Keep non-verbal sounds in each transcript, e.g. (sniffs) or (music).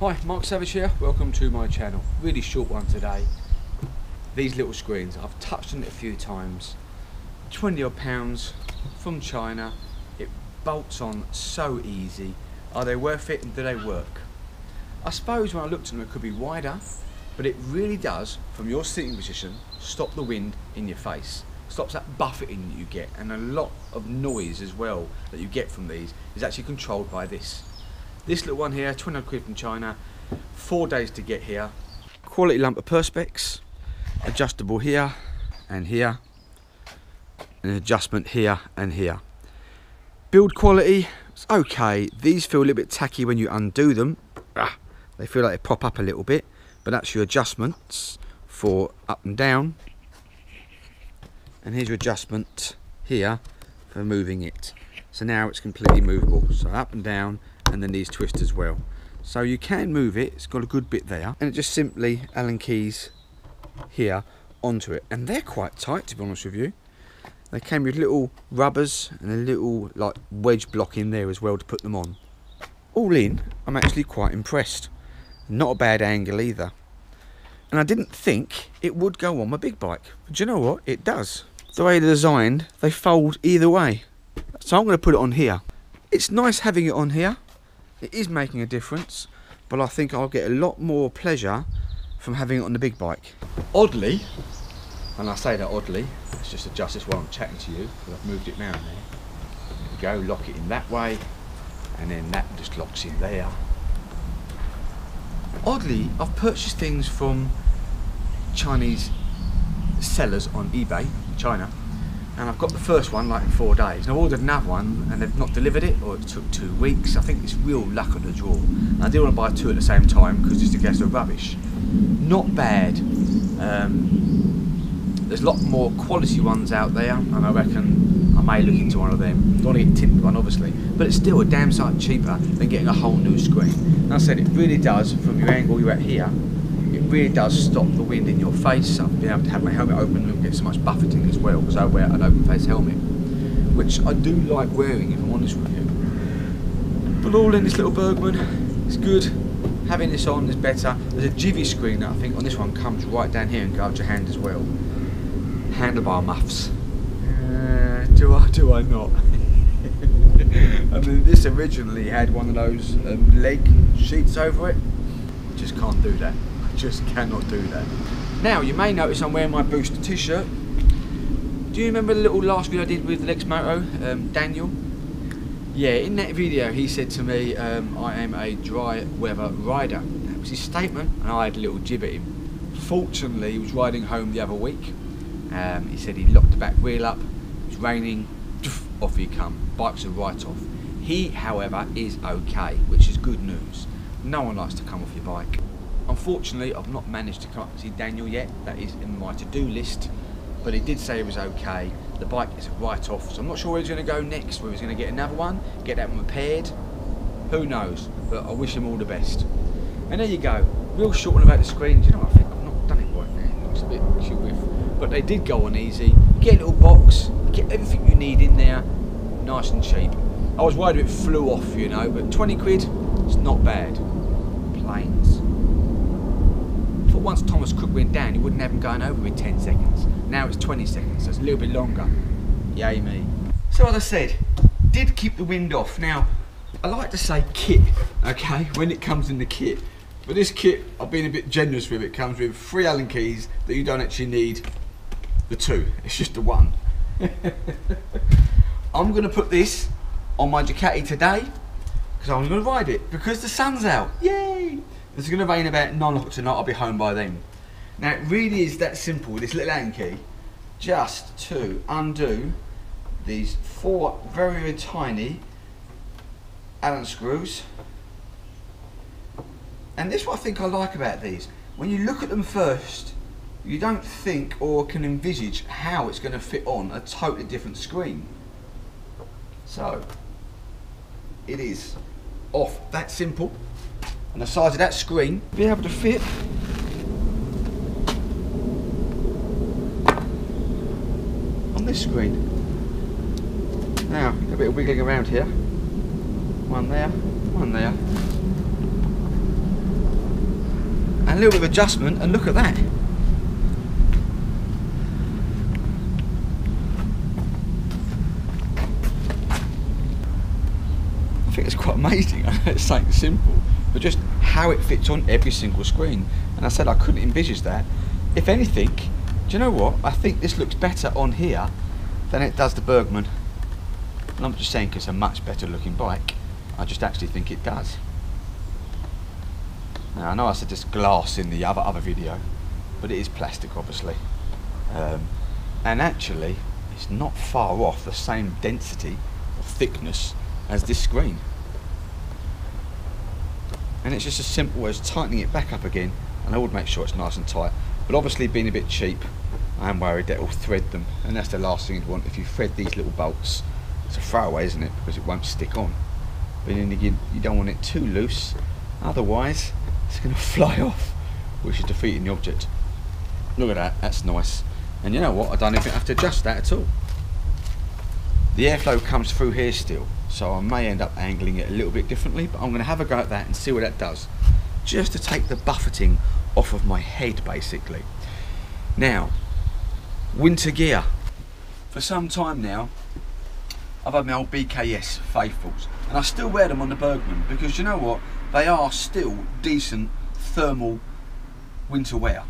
Hi, Mark Savage here. Welcome to my channel. Really short one today. These little screens, I've touched on it a few times. 20 odd pounds from China. It bolts on so easy. Are they worth it and do they work? I suppose when I looked at them it could be wider, but it really does, from your sitting position, stop the wind in your face. Stops that buffeting that you get, and a lot of noise as well that you get from these is actually controlled by this. This little one here, 20 quid from China, four days to get here. Quality lump of Perspex, adjustable here and here, an adjustment here and here. Build quality, it's okay. These feel a little bit tacky when you undo them. Ah, they feel like they pop up a little bit, but that's your adjustments for up and down. And here's your adjustment here for moving it. So now it's completely movable. So up and down, and then these twist as well. So you can move it, it's got a good bit there, and it just simply Allen keys here onto it. And they're quite tight to be honest with you. They came with little rubbers and a little like wedge block in there as well to put them on. All in, I'm actually quite impressed. Not a bad angle either. And I didn't think it would go on my big bike. But do you know what? It does. The way they're designed, they fold either way. So I'm going to put it on here. It's nice having it on here. It is making a difference, but I think I'll get a lot more pleasure from having it on the big bike. Oddly, and I say that oddly, let's just adjust this while I'm chatting to you, because I've moved it now and there. go, lock it in that way, and then that just locks in there. Oddly, I've purchased things from Chinese sellers on eBay in China and I've got the first one like in four days. And I ordered another one and they've not delivered it, or it took two weeks. I think it's real luck of the draw. And I didn't want to buy two at the same time because just in case they're rubbish. Not bad. Um, there's a lot more quality ones out there, and I reckon I may look into one of them. Don't want to get tinted one, obviously, but it's still a damn sight cheaper than getting a whole new screen. And I said it really does, from your angle you're at here, really does stop the wind in your face. I've been able to have my helmet open and get so much buffeting as well because I wear an open face helmet, which I do like wearing if I'm honest with you. But all in this little Burgman, it's good. Having this on is better. There's a Givi screen that I think on this one comes right down here and guards your hand as well. Handlebar muffs. Uh, do I, do I not? (laughs) I mean, this originally had one of those um, leg sheets over it. Just can't do that just cannot do that. Now, you may notice I'm wearing my Booster t-shirt. Do you remember the little last video I did with Lexmoto, um, Daniel? Yeah, in that video he said to me, um, I am a dry weather rider. That was his statement, and I had a little jib at him. Fortunately, he was riding home the other week. Um, he said he locked the back wheel up, it's raining, (sniffs) off he come. Bikes are right off. He, however, is okay, which is good news. No one likes to come off your bike. Unfortunately, I've not managed to come up to see Daniel yet. That is in my to-do list. But he did say it was okay. The bike is a write-off, so I'm not sure where he's going to go next. Whether he's going to get another one, get that one repaired. Who knows? But I wish him all the best. And there you go. Real short one about the screen. Do you know, I think I've not done it right now. It looks a bit too with. But they did go on easy. You get a little box, get everything you need in there, nice and cheap. I was worried it flew off, you know, but 20 quid, it's not bad. Planes once Thomas Cook went down, he wouldn't have him going over in 10 seconds. Now it's 20 seconds, so it's a little bit longer. Yay me. So as I said, did keep the wind off. Now, I like to say kit, okay, when it comes in the kit. But this kit, I've been a bit generous with. It comes with three Allen keys that you don't actually need the two. It's just the one. (laughs) I'm going to put this on my Ducati today because I'm going to ride it because the sun's out. Yay! It's going to rain about 9 o'clock tonight, I'll be home by then. Now it really is that simple, this little Allen key, just to undo these four very, very tiny Allen screws. And this is what I think I like about these. When you look at them first, you don't think or can envisage how it's going to fit on a totally different screen. So, it is off that simple and the size of that screen be able to fit on this screen. Now, a bit of wiggling around here. One there, one there. and a little bit of adjustment, and look at that. I think it's quite amazing. (laughs) it's something simple, but just how it fits on every single screen. And I said I couldn't envisage that. If anything, do you know what? I think this looks better on here than it does the Burgman. And I'm just saying because it's a much better looking bike. I just actually think it does. Now I know I said this glass in the other other video, but it is plastic obviously. Um, and actually, it's not far off the same density or thickness as this screen. And it's just as simple as tightening it back up again, and I would make sure it's nice and tight. But obviously being a bit cheap, I am worried that it'll thread them, and that's the last thing you'd want. If you thread these little bolts, it's a throwaway, isn't it? Because it won't stick on. But then again, you don't want it too loose, otherwise it's going (laughs) to fly off, which is defeating the object. Look at that, that's nice. And you know what, I don't even have to adjust that at all. The airflow comes through here still, so I may end up angling it a little bit differently, but I'm going to have a go at that and see what that does. Just to take the buffeting off of my head, basically. Now, winter gear. For some time now, I've had my old BKS Faithfuls, and I still wear them on the Burgman, because you know what? They are still decent thermal winter wear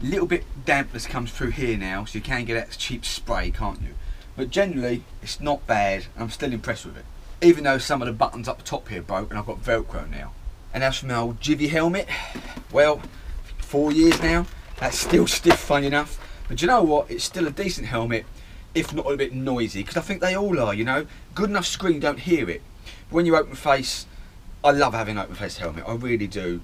A little bit dampness comes through here now, so you can get that cheap spray, can't you? But generally, it's not bad, I'm still impressed with it. Even though some of the buttons up the top here broke, and I've got Velcro now. And as for my old Givi helmet, well, four years now, that's still (laughs) stiff, fun enough. But you know what? It's still a decent helmet, if not a bit noisy, because I think they all are, you know? Good enough screen, don't hear it. But when you open face, I love having an open face helmet, I really do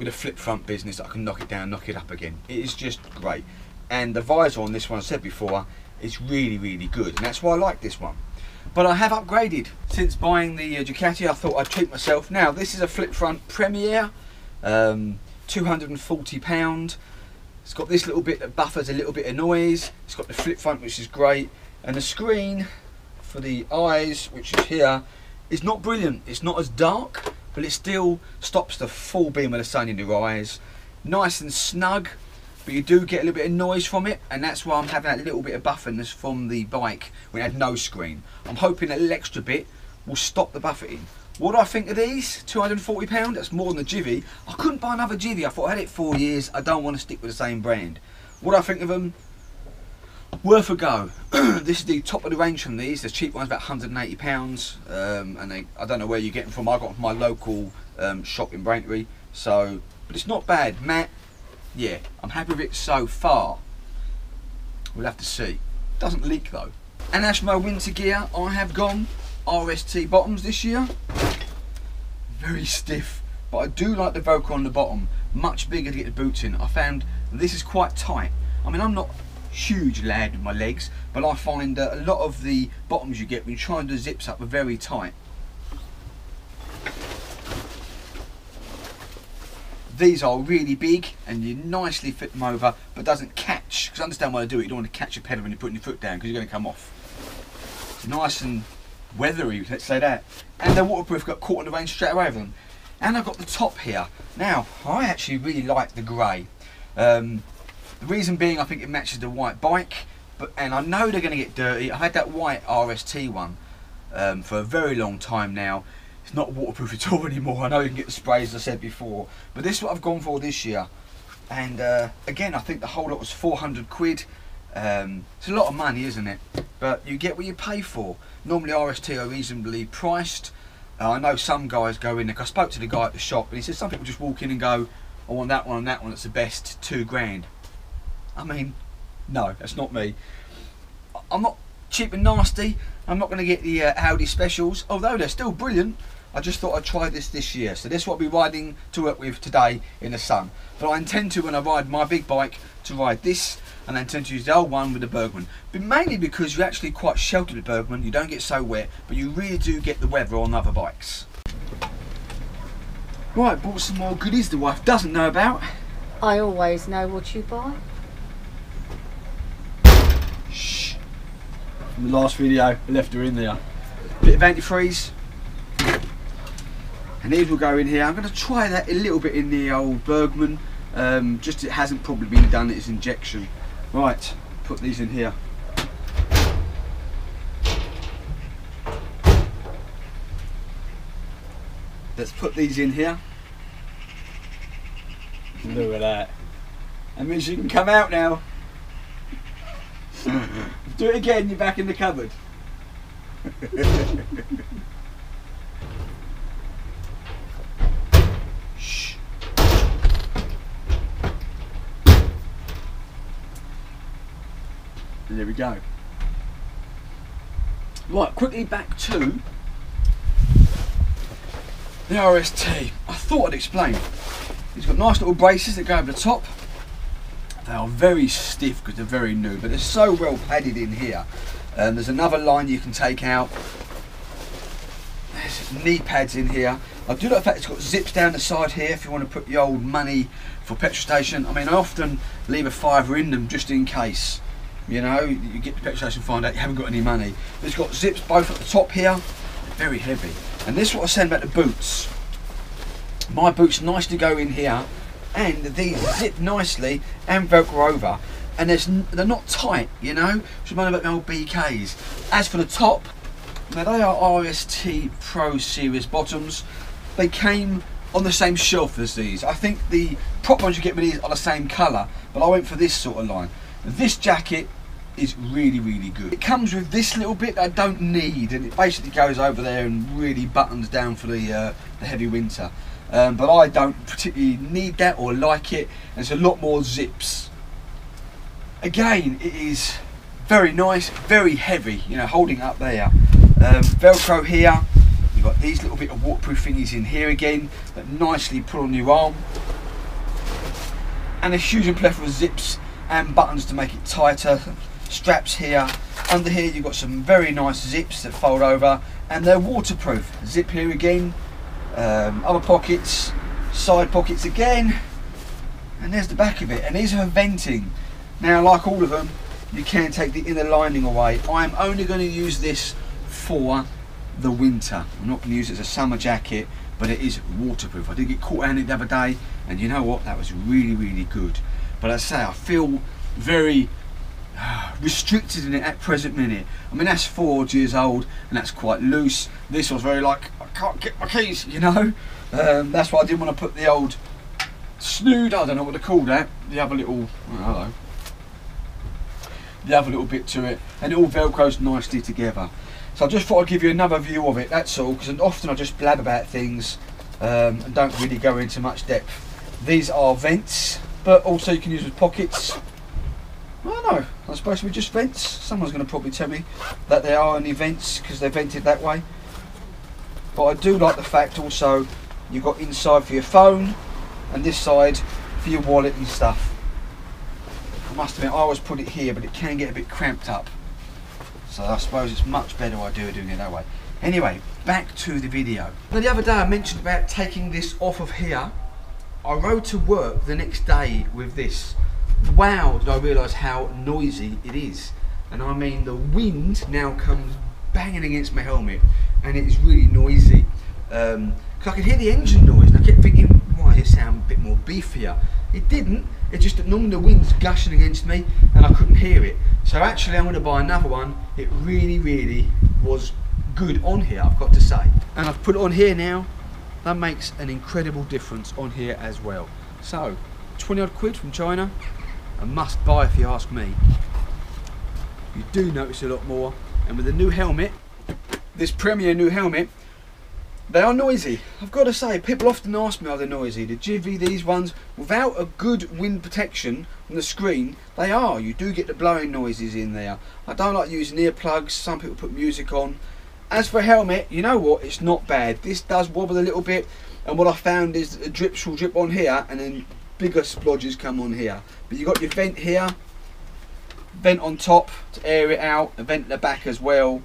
with a flip front business I can knock it down, knock it up again. It is just great. And the visor on this one, I said before, is really, really good. And that's why I like this one. But I have upgraded. Since buying the uh, Ducati, I thought I'd treat myself. Now, this is a flip front Premier, um, £240. It's got this little bit that buffers a little bit of noise. It's got the flip front, which is great. And the screen for the eyes, which is here, is not brilliant. It's not as dark, but it still stops the full beam of the sun in your eyes. Nice and snug, but you do get a little bit of noise from it, and that's why I'm having that little bit of bufferness from the bike when it had no screen. I'm hoping that little extra bit will stop the buffeting. What do I think of these? £240, that's more than the Givi. I couldn't buy another Givi, I thought I had it four years, I don't want to stick with the same brand. What do I think of them? worth a go. (clears throat) this is the top of the range from these. The cheap one's about 180 pounds, um, and they, I don't know where you get them from. I got from my local um, shop in Braintree. So, but it's not bad, Matt. Yeah, I'm happy with it so far. We'll have to see. Doesn't leak though. And as for my winter gear, I have gone RST bottoms this year. Very stiff, but I do like the Velcro on the bottom. Much bigger to get the boots in. I found this is quite tight. I mean, I'm not huge lad with my legs, but I find that a lot of the bottoms you get when you try and do zips up are very tight. These are really big and you nicely fit them over, but doesn't catch. Because understand why I do it. You don't want to catch a pedal when you're putting your foot down because you're going to come off. Nice and weathery, let's say that. And they're waterproof, got caught in the rain straight away with them. And I've got the top here. Now, I actually really like the grey. Um, the reason being, I think it matches the white bike, but and I know they're going to get dirty. I had that white RST one um, for a very long time now. It's not waterproof at all (laughs) anymore. I know you can get the sprays, as I said before, but this is what I've gone for this year. And uh, again, I think the whole lot was 400 quid. Um, it's a lot of money, isn't it? But you get what you pay for. Normally RST are reasonably priced. Uh, I know some guys go in there. I spoke to the guy at the shop, and he said some people just walk in and go, "I want that one and that one. It's the best, two grand." I mean, no, that's not me. I'm not cheap and nasty. I'm not going to get the uh, Audi specials, although they're still brilliant. I just thought I'd try this this year. So this is what I'll be riding to work with today in the sun. But I intend to, when I ride my big bike, to ride this and I intend to use the old one with the Burgman. But mainly because you're actually quite sheltered with Burgman, you don't get so wet, but you really do get the weather on other bikes. Right, bought some more goodies the wife doesn't know about. I always know what you buy. The last video, I left her in there. Bit of antifreeze. And And these will go in here. I'm going to try that a little bit in the old Burgman. Um, just it hasn't probably been done, it's injection. Right, put these in here. Let's put these in here. Look at that. That means you can come out now. (laughs) Do it again, you're back in the cupboard. Shh. And There we go. Right, quickly back to the RST. I thought I'd explain. It's got nice little braces that go over the top. They are very stiff because they're very new, but they're so well padded in here. Um, there's another line you can take out. There's knee pads in here. I do like the fact it's got zips down the side here if you want to put your old money for petrol station. I mean, I often leave a fiver in them just in case. You know, you get to the petrol station find out you haven't got any money. It's got zips both at the top here. Very heavy. And this is what I said about the boots. My boots nice to go in here and these zip nicely and velcro over. And they're not tight you know? Which reminds me about my old BKs as for the top now they are RST Pro Series bottoms. They came on the same shelf as these. I think the prop ones you get with these are the same colour but I went for this sort of line. This jacket is really really good. It comes with this little bit that I don't need and it basically goes over there and really buttons down for the, uh, the heavy winter um, but I don't particularly need that or like it. There's a lot more zips. Again, it is very nice, very heavy, you know, holding up there. Um, Velcro here, you've got these little bit of waterproof thingies in here again that nicely put on your arm. And a huge plethora of zips and buttons to make it tighter. Straps here. Under here you've got some very nice zips that fold over and they're waterproof. Zip here again, um, other pockets, side pockets again, and there's the back of it. And these are venting. Now, like all of them, you can take the inner lining away. I'm only going to use this for the winter. I'm not going to use it as a summer jacket, but it is waterproof. I did get caught it the other day, and you know what? That was really, really good. But I say, I feel very restricted in it at present minute. I mean, that's four years old, and that's quite loose. This was very like, can't get my keys, you know. Um, that's why I didn't want to put the old snood, I don't know what to call that, the other little, oh, hello, the other little bit to it, and it all velcros nicely together. So I just thought I'd give you another view of it, that's all, because often I just blab about things um, and don't really go into much depth. These are vents, but also you can use with pockets. I don't know, I suppose we're just vents. Someone's going to probably tell me that they are only vents because they're vented that way. But I do like the fact also you've got inside for your phone and this side for your wallet and stuff. I must admit I always put it here but it can get a bit cramped up. So I suppose it's much better I idea doing it that way. Anyway, back to the video. Now the other day I mentioned about taking this off of here. I rode to work the next day with this. Wow, did I realise how noisy it is. And I mean the wind now comes banging against my helmet and it's really noisy. Um, cause I could hear the engine noise and I kept thinking, why it sound a bit more beefier? It didn't, it's just that normally the wind's gushing against me and I couldn't hear it. So actually I'm going to buy another one. It really, really was good on here, I've got to say. And I've put it on here now. That makes an incredible difference on here as well. So, 20 odd quid from China. A must buy if you ask me. You do notice a lot more. And with the new helmet, this Premier new helmet, they are noisy. I've got to say, people often ask me are they noisy. The Givi, these ones, without a good wind protection on the screen, they are. You do get the blowing noises in there. I don't like using earplugs. Some people put music on. As for helmet, you know what? It's not bad. This does wobble a little bit. And what I found is the drips will drip on here and then bigger splodges come on here. But you've got your vent here, vent on top to air it out, a vent at the back as well.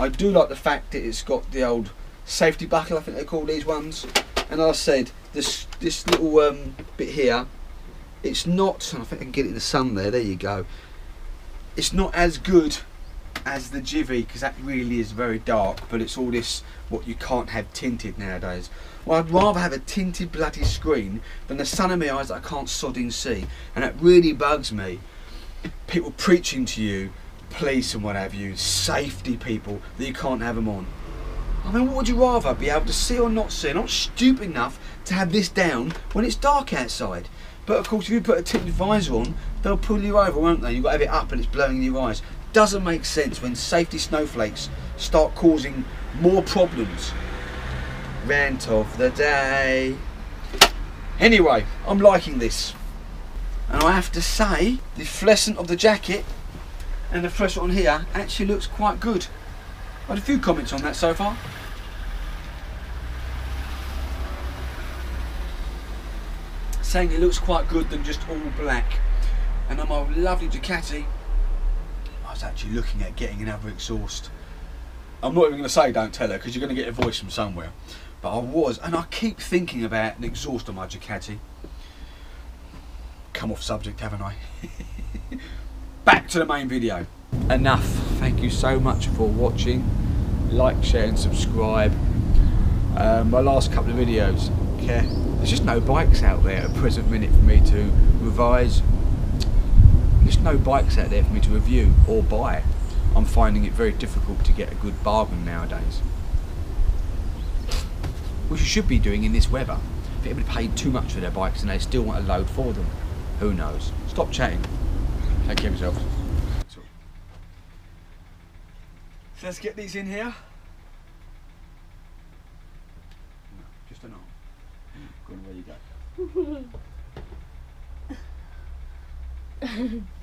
I do like the fact that it's got the old safety buckle, I think they call these ones. And I said, this this little um, bit here, it's not, I think I can get it in the sun there, there you go. It's not as good as the Givi because that really is very dark, but it's all this what you can't have tinted nowadays. Well, I'd rather have a tinted bloody screen than the sun in my eyes that I can't sodding see, and it really bugs me. People preaching to you, police and what have you, safety people that you can't have them on. I mean, what would you rather be able to see or not see? Not stupid enough to have this down when it's dark outside. But of course, if you put a tinted visor on, they'll pull you over, won't they? You've got to have it up and it's blowing in your eyes. Doesn't make sense when safety snowflakes start causing more problems. Rant of the day. Anyway, I'm liking this. And I have to say, the fluorescent of the jacket and the fluorescent on here actually looks quite good. I had a few comments on that so far. Saying it looks quite good than just all black. And on my lovely Ducati, I was actually looking at getting another exhaust. I'm not even going to say don't tell her because you're going to get a voice from somewhere. But I was, and I keep thinking about an exhaust on my Ducati. Come off subject, haven't I? (laughs) To the main video. Enough. Thank you so much for watching. Like, share, and subscribe. Um, my last couple of videos. There's just no bikes out there at the present minute for me to revise. There's no bikes out there for me to review or buy. I'm finding it very difficult to get a good bargain nowadays. Which you should be doing in this weather. If everybody paid too much for their bikes and they still want a load for them, who knows? Stop chatting. Take care of yourself. So let's get these in here. No, just an arm. Go on, where you go. (laughs)